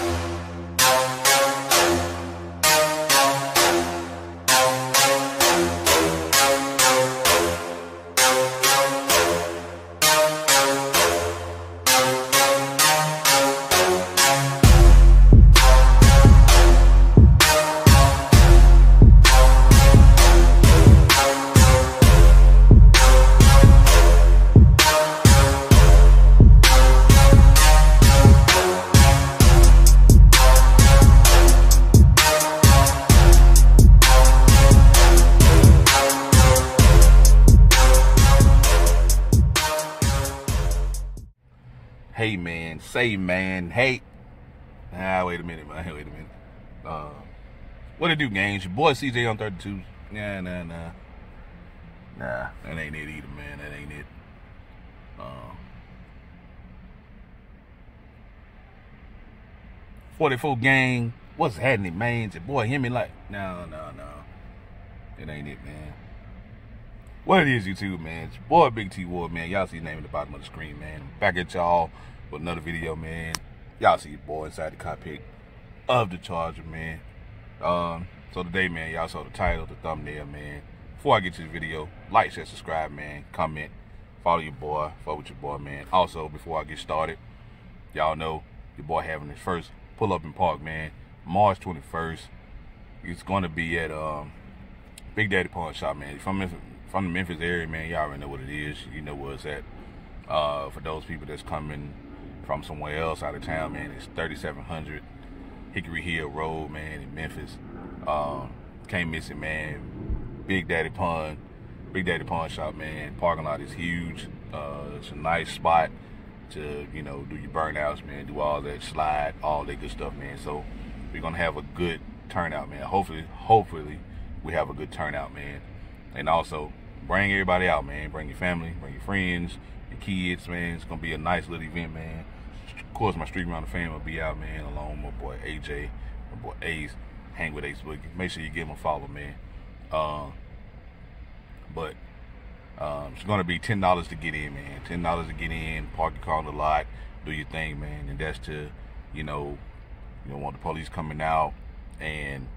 Hey say man, hey. Ah, wait a minute, man. Wait a minute. Uh, what it do, games? Your boy CJ on 32. Nah, nah, nah. Nah, that ain't it either, man. That ain't it. Uh, 44 gang. What's happening, man? Your boy, him and like, no, no, no. It ain't it, man. What it is, YouTube, man. It's your boy, BigTee Ward, man. Y'all see his name at the bottom of the screen, man. Back at y'all with another video, man. Y'all see your boy inside the cockpit of the Charger, man. Um, so today, man, y'all saw the title, the thumbnail, man. Before I get to the video, like, share, subscribe, man. Comment, follow your boy, follow with your boy, man. Also, before I get started, y'all know your boy having his first pull up in park, man. March 21st. It's gonna be at um Big Daddy Pawn Shop, man. From Memphis, from the Memphis area, man, y'all already know what it is. You know where it's at. Uh, for those people that's coming from somewhere else out of town, man, it's 3700 Hickory Hill Road, man, in Memphis. Um, can't miss it, man. Big Daddy Pawn, Big Daddy Pawn Shop, man. Parking lot is huge. Uh, it's a nice spot to, you know, do your burnouts, man. Do all that slide, all that good stuff, man. So we're gonna have a good turnout, man. Hopefully, hopefully we have a good turnout, man. And also bring everybody out, man. Bring your family, bring your friends, your kids, man. It's gonna be a nice little event, man. Course, my Street Around the Fam will be out, man, along with my boy AJ, my boy Ace. Hang with Ace Boogie. Make sure you give him a follow, man. Uh, but um, it's gonna be ten dollars to get in, man. Ten dollars to get in, park your car on the lot, do your thing, man. And that's to, you know, you don't want the police coming out and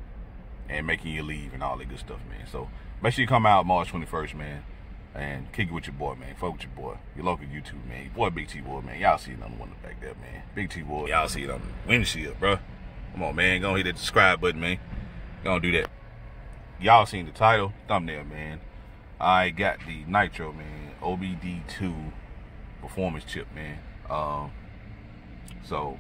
and making you leave and all that good stuff, man. So make sure you come out March 21st, man, and kick it with your boy, man. Fuck with your boy, your local YouTube, man. Your boy BigTee Ward, man. Y'all see it on the one back there, man. BigTee Ward. Y'all see it on the windshield, bro. Come on, man. Go hit that subscribe button, man. Gonna do that. Y'all seen the title, thumbnail, man. I got the Nitro, man. OBD2 performance chip, man. Um, so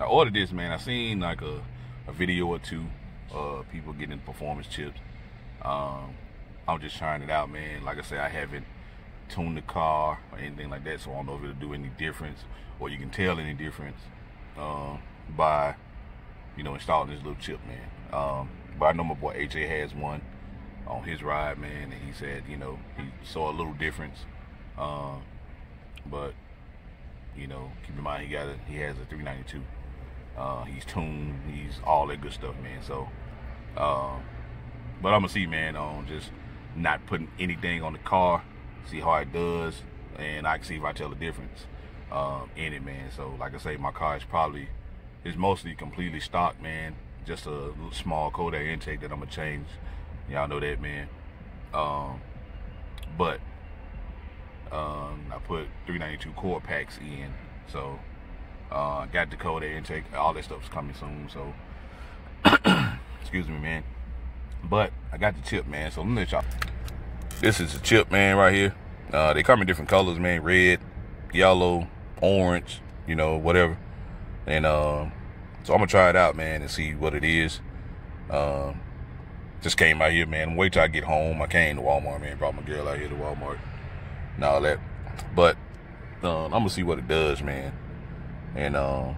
I ordered this, man. I seen like a, a video or two of people getting performance chips. Um, I'm just trying it out, man. Like I said, I haven't tuned the car or anything like that, so I don't know if it'll do any difference or you can tell any difference um, by, you know, installing this little chip, man. Um, but I know my boy AJ has one on his ride, man, and he said, you know, he saw a little difference. Um, but you know, keep in mind he got a, he has a 392. Uh, he's tuned, he's all that good stuff, man. So, um, but I'm gonna see, man, on just not putting anything on the car, see how it does, and I can see if I tell the difference um, in it, man. So, like I say, my car is probably is mostly completely stock, man. Just a small air intake that I'm gonna change. Y'all know that, man. Um, but um, I put 392 coil packs in, so uh, got the air intake. All that stuff's coming soon. So, excuse me, man. But I got the chip, man. So let me let y'all. This is a chip, man, right here. Uh, they come in different colors, man. Red, yellow, orange, you know, whatever. And uh, so I'm gonna try it out, man, and see what it is. Um, just came out here, man. Wait till I get home. I came to Walmart, man. Brought my girl out here to Walmart and all that. But um, I'm gonna see what it does, man, and um,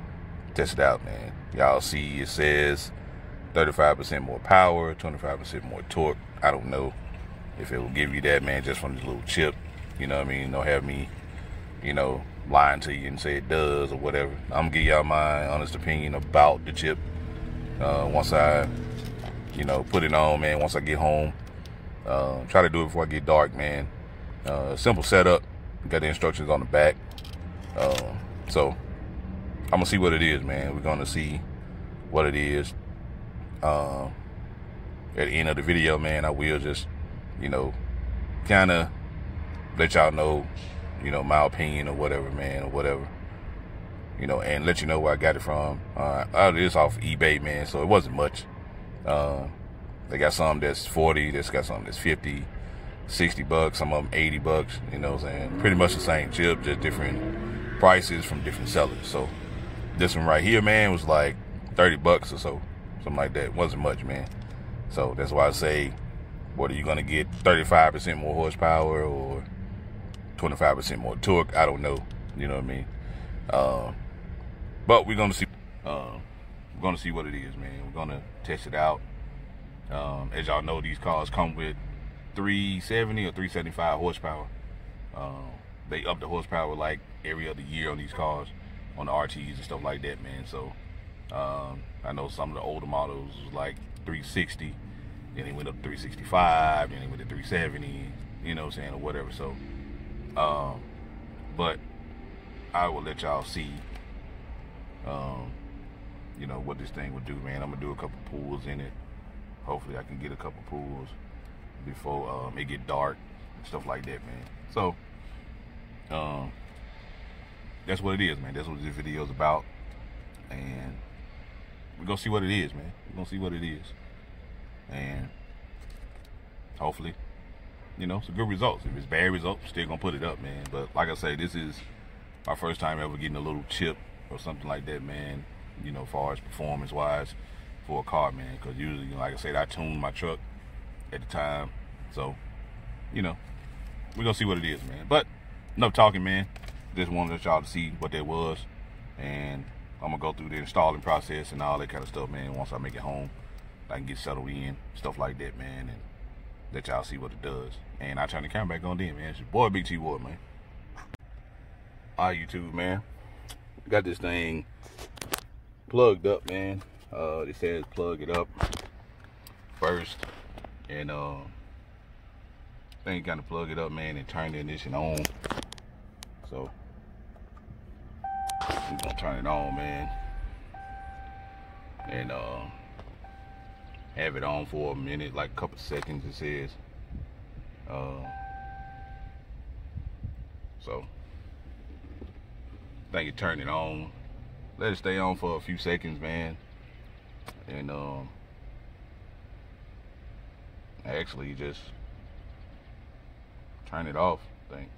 test it out, man. Y'all see, it says 35% more power, 25% more torque. I don't know if it will give you that, man, just from this little chip. You know what I mean? Don't have me, you know, lying to you and say it does or whatever. I'm gonna give y'all my honest opinion about the chip uh, once I, you know, put it on, man. Once I get home, uh, try to do it before I get dark, man. Uh, simple setup. Got the instructions on the back. Uh, so I'm gonna see what it is, man. We're gonna see what it is. Um, at the end of the video, man, I will just, you know, kind of let y'all know, you know, my opinion or whatever, man, or whatever. You know, and let you know where I got it from. Uh, it is off eBay, man, so it wasn't much. Uh, they got some that's 40, that's got some that's 50, 60 bucks, some of them 80 bucks, you know what I'm saying? Pretty much the same chip, just different prices from different sellers. So this one right here, man, was like 30 bucks or so, something like that. It wasn't much, man. So that's why I say, what are you gonna get? 35% more horsepower or 25% more torque? I don't know. You know what I mean? Uh, but we're gonna see. Uh, we're gonna see what it is, man. We're gonna test it out. Um, as y'all know, these cars come with 370 or 375 horsepower. Um, they up the horsepower like every other year on these cars, on the RTs and stuff like that, man. So um, I know some of the older models was like 360, then they went up to 365, then they went to 370, you know what I'm saying, or whatever. So, um, but I will let y'all see, um, you know, what this thing will do, man. I'm gonna do a couple pulls in it. Hopefully, I can get a couple pulls before um, it get dark and stuff like that, man. So, um, that's what it is, man. That's what this video is about, and we're gonna see what it is, man. We're gonna see what it is. And hopefully, you know, some good results. If it's bad results, still gonna put it up, man. But like I say, this is my first time ever getting a little chip or something like that, man. You know, far as performance wise for a car, man. Because usually, like I said, I tuned my truck at the time. So, you know, we're gonna see what it is, man. But enough talking, man. Just wanted y'all to see what that was. And I'm gonna go through the installing process and all that kind of stuff, man. Once I make it home, I can get settled in, stuff like that, man, and let y'all see what it does. And I turn the camera back on then, man. It's your boy BigTee Ward, man. All right, YouTube, man. Got this thing plugged up, man. Uh, it says plug it up first, and uh, thing kind of plug it up, man, and turn the ignition on. So we're gonna turn it on, man. And uh, have it on for a minute, like a couple seconds it says. Uh, so I think you turn it on. Let it stay on for a few seconds, man. And um actually just turn it off, I think.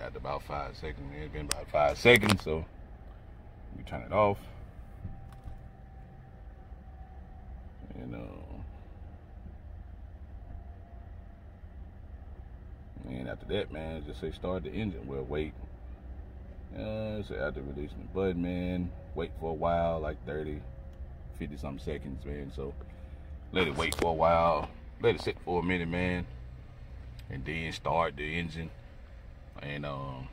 at about five seconds. It's been about five seconds, so we turn it off. And uh, and after that, man, just say start the engine. Well, wait. Uh, so after releasing the button, man, wait for a while, like 30, 50 something seconds, man. So let it wait for a while. Let it sit for a minute, man. And then start the engine and um,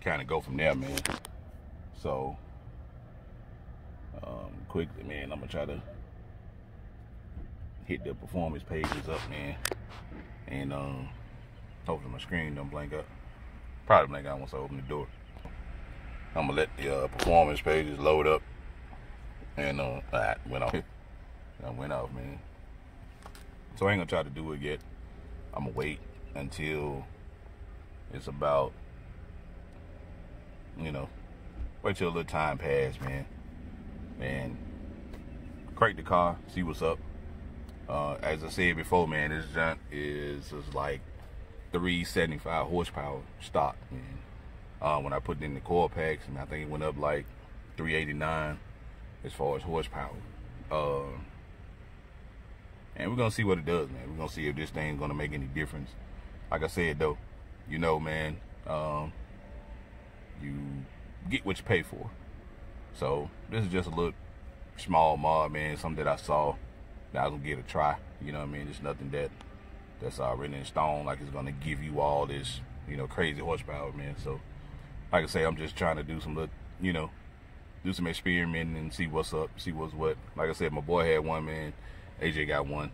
kind of go from there, man. So, um, quickly, man, I'm gonna try to hit the performance pages up, man, and um, hopefully my screen don't blank up. Probably blank out once I open the door. I'm gonna let the uh, performance pages load up, and uh, that went off. I went off, man. So I ain't gonna try to do it yet. I'm gonna wait until it's about, you know, wait till a little time pass, man. And crank the car, see what's up. Uh, as I said before, man, this junk is, is like 375 horsepower stock, man. Uh, when I put it in the coil packs, and I think it went up like 389 as far as horsepower. Uh, and we're gonna see what it does, man. We're gonna see if this thing's gonna make any difference. Like I said, though, you know, man, um, you get what you pay for. So this is just a little small mod, man. Something that I saw that I was gonna give a try. You know what I mean? It's nothing that that's already in stone. Like it's gonna give you all this, you know, crazy horsepower, man. So, like I say, I'm just trying to do some, little, you know, do some experimenting and see what's up, see what's what. Like I said, my boy had one, man. AJ got one,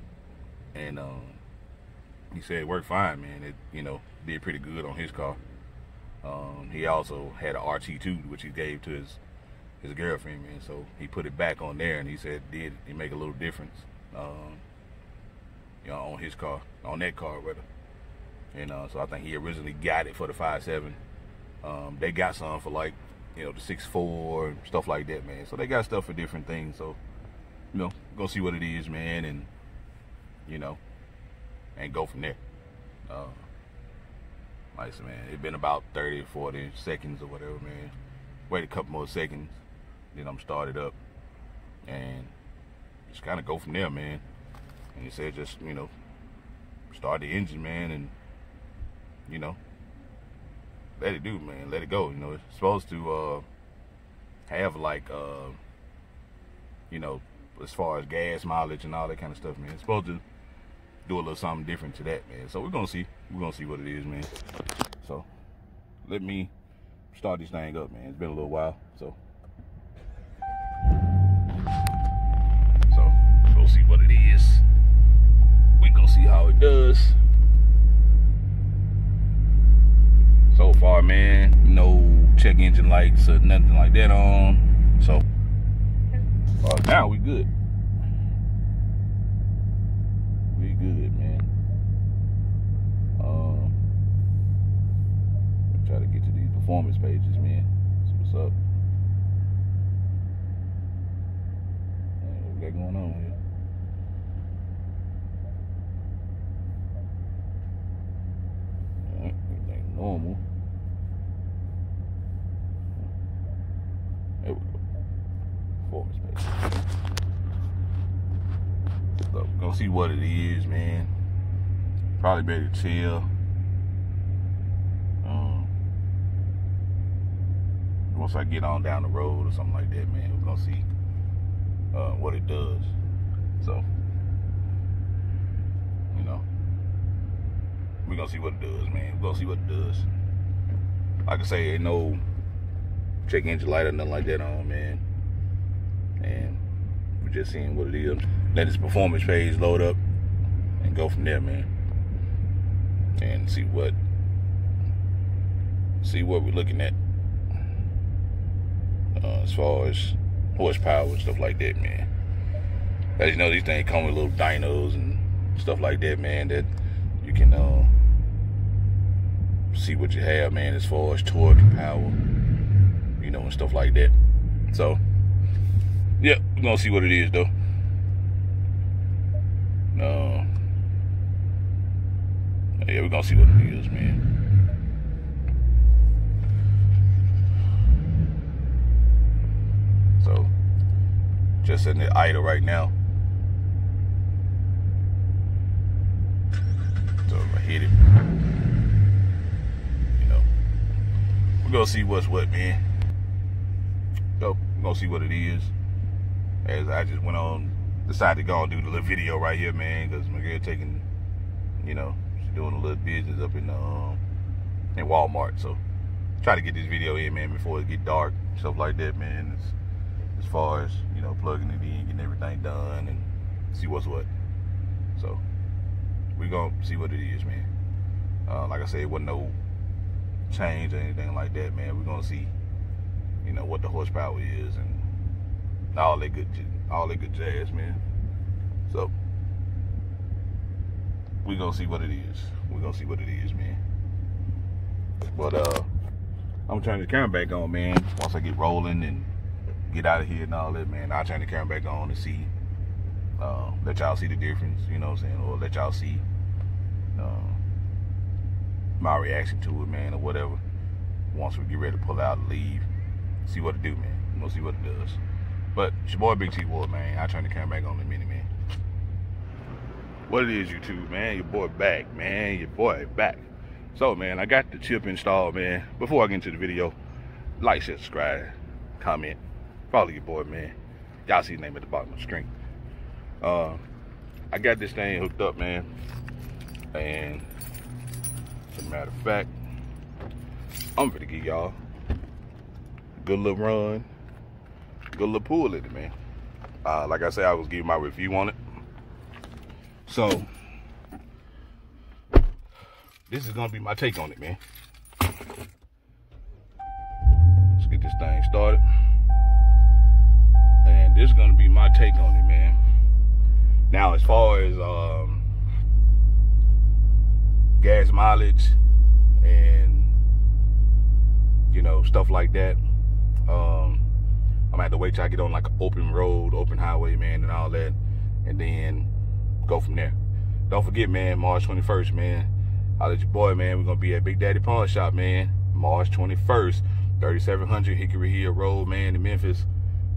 and um, he said it worked fine, man. It, you know, did pretty good on his car. Um, he also had an RT2, which he gave to his his girlfriend, man. So he put it back on there, and he said did it make a little difference, um, you know, on his car, on that car, rather. And uh, so I think he originally got it for the five seven. Um, they got some for like, you know, the six four and stuff like that, man. So they got stuff for different things. So, you know, go see what it is, man, and you know, and go from there. Uh, man, it's been about 30, 40 seconds or whatever, man. Wait a couple more seconds, then I'm started up, and just kind of go from there, man. And he said, just you know, start the engine, man, and you know, let it do, man. Let it go. You know, it's supposed to uh, have like, uh, you know, as far as gas mileage and all that kind of stuff, man. It's supposed to do a little something different to that, man. So we're gonna see. We're gonna see what it is, man. So let me start this thing up, man. It's been a little while, so. So we'll see what it is. See how it does. So far, man, no check engine lights or nothing like that on. So uh, now we good. We good, man. Um, try to get to these performance pages, man. See what's up. What we got going on here? Alright, everything normal. Go. Performance page. So, gonna see what it is, man. Probably better tell. Um, once I get on down the road or something like that, man, we're gonna see uh, what it does. So, you know, we're gonna see what it does, man. We're gonna see what it does. Like I say, ain't no check engine light or nothing like that on, man. And we're just seeing what it is. Let this performance page load up and go from there, man. And see what see what we're looking at uh, as far as horsepower and stuff like that, man. As you know, these things come with little dynos and stuff like that, man. That you can uh, see what you have, man, as far as torque and power, you know, and stuff like that. So, yeah, we're gonna see what it is, though. Uh, yeah, we're gonna see what it is, man. So, just in the idle right now. So if I hit it, you know, we're gonna see what's what, man. So, we're gonna see what it is. As I just went on, decided to go and do the little video right here, man, because my girl taking, you know, she's doing a little business up in um in Walmart. So, try to get this video in, man, before it get dark, stuff like that, man. It's, as far as you know plugging it in getting everything done and see what's what so we gonna see what it is man. Uh, like i said it wasn't no change or anything like that man. We're gonna see you know what the horsepower is and all that good all that good jazz man. So we're gonna see what it is. We're gonna see what it is man. But uh i'm turning the camera back on man. Once i get rolling and get out of here and all that, man, I'll turn the camera back on and see, uh, let y'all see the difference, you know what I'm saying, or let y'all see uh, my reaction to it, man, or whatever. Once we get ready to pull out and leave, see what it do, man. We'll see what it does. But it's your boy BigTee Ward, man. I'll turn the camera back on in a minute, man. What it is, YouTube, man. Your boy back, man. Your boy back. So, man, I got the chip installed, man. Before I get into the video, like, subscribe, comment, follow your boy, man. Y'all see the name at the bottom of the screen. Uh, I got this thing hooked up, man. And as a matter of fact, I'm gonna give y'all good little run, good little pull at it, man. Uh, like I said, I was giving my review on it. So, this is gonna be my take on it, man. Let's get this thing started. And this is gonna be my take on it, man. Now, as far as um, gas mileage and you know stuff like that, um, I'm gonna have to wait till I get on like open road, open highway, man, and all that, and then go from there. Don't forget, man, March 21st, man. I'll let your boy, man. We're gonna be at Big Daddy Pawn Shop, man. March 21st, 3700 Hickory Hill Road, man, in Memphis.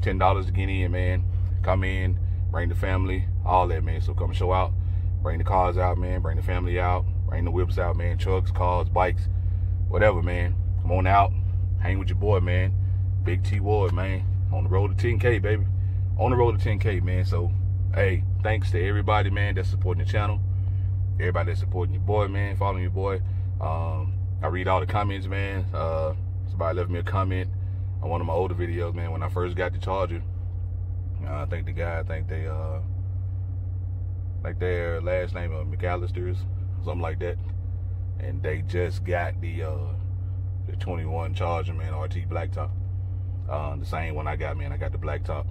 $10 to get in, man. Come in, bring the family, all that, man. So come show out. Bring the cars out, man. Bring the family out. Bring the whips out, man. Trucks, cars, bikes, whatever, man. Come on out. Hang with your boy, man. BigTee Ward, man. On the road to 10K, baby. On the road to 10K, man. So, hey, thanks to everybody, man, that's supporting the channel. Everybody that's supporting your boy, man. Following your boy. Um, I read all the comments, man. Uh, somebody left me a comment on one of my older videos, man, when I first got the Charger. Uh, I think the guy, I think they, uh, like their last name of McAllister's, something like that. And they just got the, uh, the 21 Charger, man, RT Blacktop. Uh, the same one I got, man. I got the Blacktop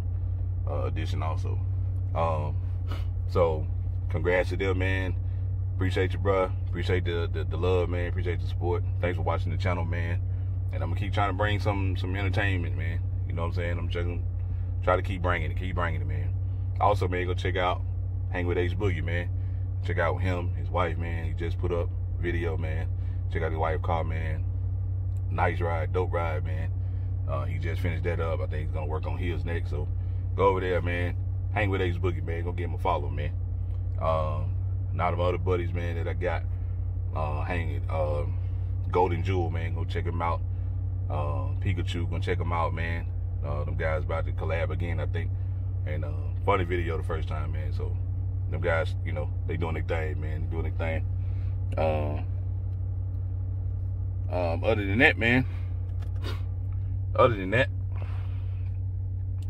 uh, edition also. Um, so, congrats to them, man. Appreciate you, bro. Appreciate the, the, the love, man. Appreciate the support. Thanks for watching the channel, man. And I'm gonna keep trying to bring some some entertainment, man. You know what I'm saying? I'm trying try to keep bringing it, keep bringing it, man. Also, man, go check out Hang with Ace Boogie, man. Check out him, his wife, man. He just put up video, man. Check out his wife car, man. Nice ride, dope ride, man. Uh, he just finished that up. I think he's gonna work on his next. So go over there, man. Hang with Ace Boogie, man. Go give him a follow, man. Um, now of other buddies, man, that I got uh, hanging. Uh, Golden Jewel, man. Go check him out. Uh, Pikachu, go check him out, man. Uh, them guys about to collab again, I think. And uh, funny video the first time, man. So them guys, you know, they doing their thing, man. They doing their thing. Um, um, other than that, man. Other than that,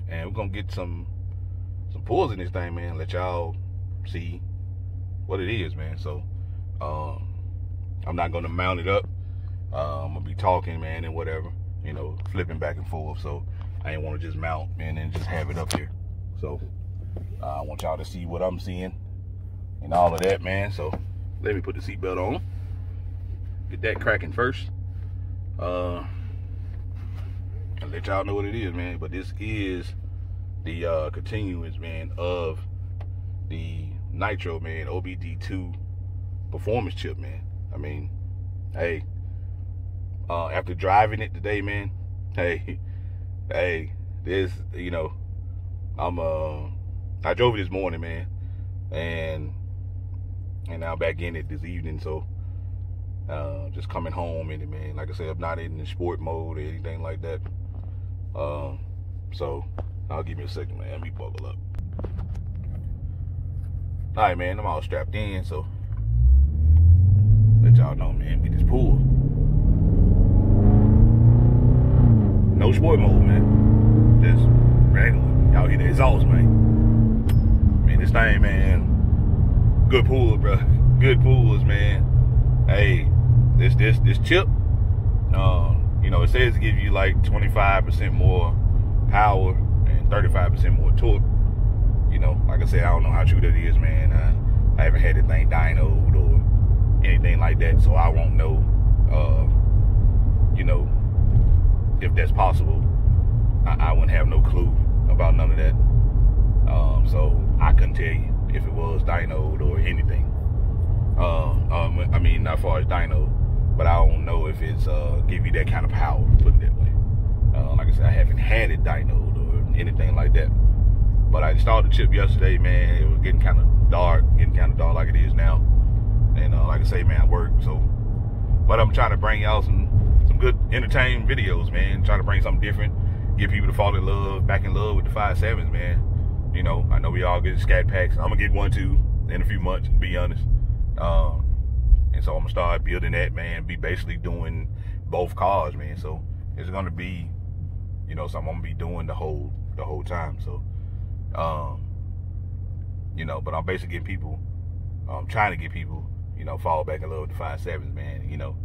and we're gonna get some some pulls in this thing, man. Let y'all see what it is, man. So um, I'm not gonna mount it up. Uh, I'm gonna be talking, man, and whatever, you know, flipping back and forth. So I ain't want to just mount, and then just have it up here. So uh, I want y'all to see what I'm seeing and all of that, man. So let me put the seatbelt on. Get that cracking first. Uh, and let y'all know what it is, man. But this is the uh, continuance, man, of the Nitro, man, OBD2 performance chip, man. I mean, hey, uh, after driving it today, man, hey, hey, this, you know, I'm, uh, I drove it this morning, man, and, and now back in it this evening, so, uh, just coming home in it, man. Like I said, I'm not in the sport mode or anything like that. Um, so, I'll give me a second, man. Let me buckle up. All right, man, I'm all strapped in, so let y'all know, man, we just pull. No sport mode, man. Just regular. Y'all hear the exhaust, man. I mean, this thing, man, good pulls, bro. Good pulls, man. Hey, this this this chip, um, you know, it says it gives you like 25% more power and 35% more torque. You know, like I said, I don't know how true that is, man. Uh, I haven't had anything dynoed or anything like that, so I won't know, uh, you know, if that's possible. I, I, wouldn't have no clue about none of that. Um, so I couldn't tell you if it was dynoed or anything. Uh, um, I mean, not far as dyno, but I don't know if it's uh, give you that kind of power, put it that way. Uh, like I said, I haven't had it dynoed or anything like that. But I installed the chip yesterday, man. It was getting kind of dark, getting kind of dark like it is now. And uh, like I say, man, I work. So, but I'm trying to bring y'all some some good entertaining videos, man. Trying to bring something different, get people to fall in love, back in love with the five sevens, man. You know, I know we all get scat packs. I'm gonna get one too in a few months, to be honest. Um, and so I'm gonna start building that, man. Be basically doing both cars, man. So it's gonna be, you know, something I'm gonna be doing the whole the whole time. So um, you know, but I'm basically getting people, I'm trying to get people, you know, fall back in love with the five sevens, man. You know,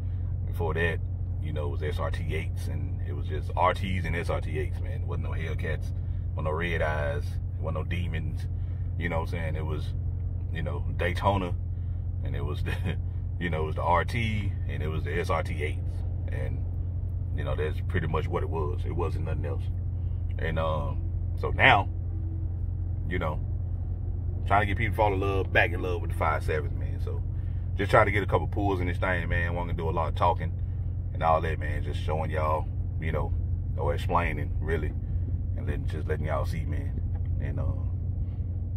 before that, you know, it was SRT8s and it was just RTs and SRT8s, man. It wasn't no Hellcats, wasn't no Red Eyes, wasn't no Demons. You know what I'm saying? It was, you know, Daytona and it was the, you know, it was the RT and it was the SRT8s. And, you know, that's pretty much what it was. It wasn't nothing else. And um, so now, you know, trying to get people to fall in love, back in love with the five sevens, man. So just trying to get a couple pulls in this thing, man. Want to do a lot of talking and all that, man. Just showing y'all, you know, or explaining really, and then just letting y'all see, man. And uh,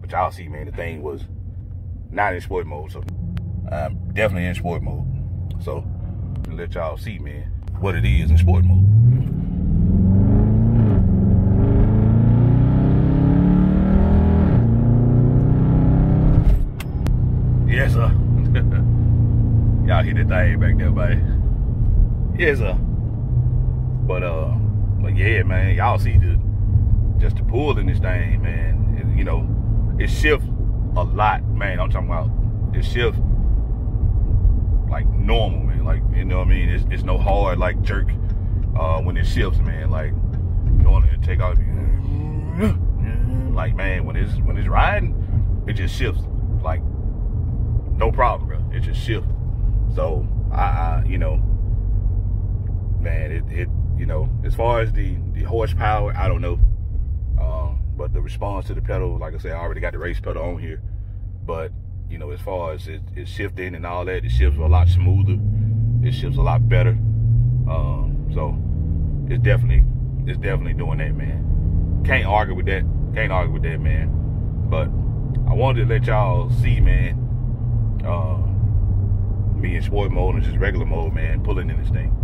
but y'all see, man, the thing was not in sport mode, so I'm definitely in sport mode. So let y'all see, man, what it is in sport mode. Yes, sir. y'all hear the thing back there, buddy. Yes, sir. But uh, but yeah, man, y'all see the just the pull in this thing, man. It, you know, it shifts a lot, man. I'm talking about it shifts like normal, man. Like you know what I mean? It's, it's no hard like jerk uh, when it shifts, man. Like you want to take out, like man, when it's when it's riding, it just shifts like no problem, bro. It just shifts. So I, I you know man, it, it you know, as far as the the horsepower, I don't know. Um, but the response to the pedal, like I said, I already got the race pedal on here. But you know, as far as it, it's shifting and all that, it shifts a lot smoother. It shifts a lot better. Um, so it's definitely it's definitely doing that, man. Can't argue with that. Can't argue with that, man. But I wanted to let y'all see, man. Uh, me in sport mode and just regular mode, man, pulling in this thing.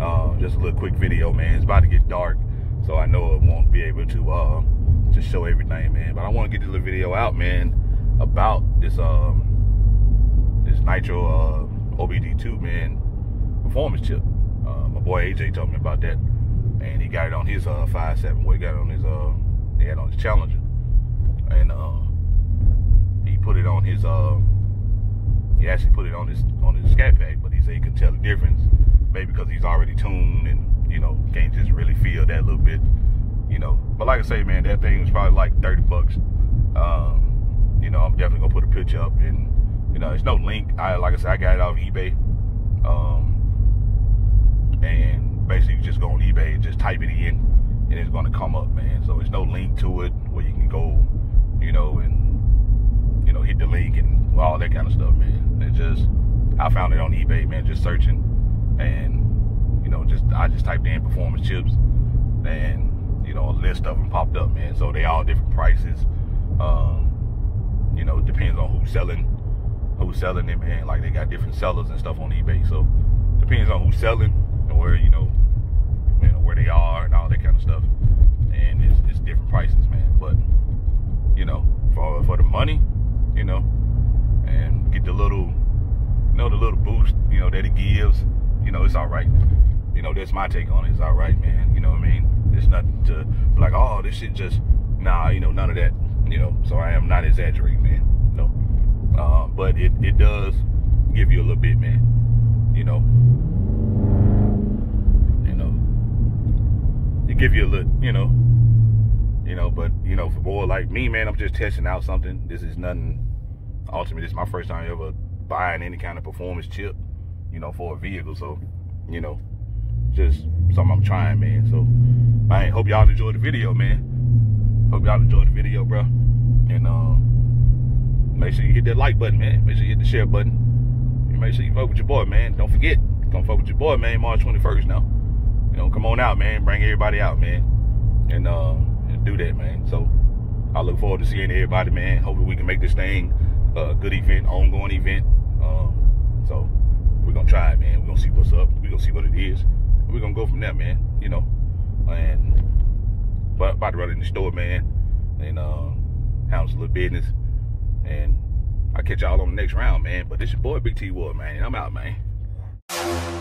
Uh, just a little quick video, man. It's about to get dark, so I know it won't be able to uh, just show everything, man. But I want to get this little video out, man, about this um, this Nitro uh, OBD2, man, performance chip. Uh, my boy AJ told me about that, and he got it on his uh, 5.7. Well, he got it on his uh, he had on his Challenger, and uh, he put it on his uh, he actually put it on his on his scat pack, but he said he could tell the difference maybe because he's already tuned and you know can't just really feel that little bit you know. But like i say man that thing was probably like 30 bucks. Um, you know i'm definitely gonna put a picture up and you know there's no link. I like i said i got it off ebay. Um, and basically you just go on ebay and just type it in and it's gonna come up man. So there's no link to it where you can go you know and you know hit the link and all that kind of stuff man. It just i found it on ebay man just searching and you know, just I just typed in performance chips, and you know, a list of them popped up, man. So they all different prices. Um, you know, depends on who's selling, who's selling them, man. Like they got different sellers and stuff on eBay, so depends on who's selling and where you know, you know where they are and all that kind of stuff. And it's, it's different prices, man. But you know, for for the money, you know, and get the little, you know, the little boost, you know, that it gives you know, it's all right. You know, that's my take on it. It's all right, man. You know what I mean? It's nothing to like, oh, this shit just, nah, you know, none of that. You know, so I am not exaggerating, man. No. Uh, but it, it does give you a little bit, man. You know. You know. It give you a little, you know. You know, but, you know, for boy like me, man, I'm just testing out something. This is nothing ultimately. This is my first time ever buying any kind of performance chip you know, for a vehicle. So, you know, just something I'm trying, man. So, I hope y'all enjoyed the video, man. Hope y'all enjoyed the video, bro. And uh, make sure you hit that like button, man. Make sure you hit the share button. And make sure you vote with your boy, man. Don't forget, come vote with your boy, man. March 21st now. You know, come on out, man. Bring everybody out, man. And uh, and do that, man. So, I look forward to seeing everybody, man. Hopefully, we can make this thing a good event, ongoing event. Um, so we're gonna try it, man. We're gonna see what's up. We're gonna see what it is. We're gonna go from there, man. You know. And about to run in the store, man. And uh handle some little business. And I'll catch y'all on the next round, man. But this your boy BigTee Ward, man. I'm out, man.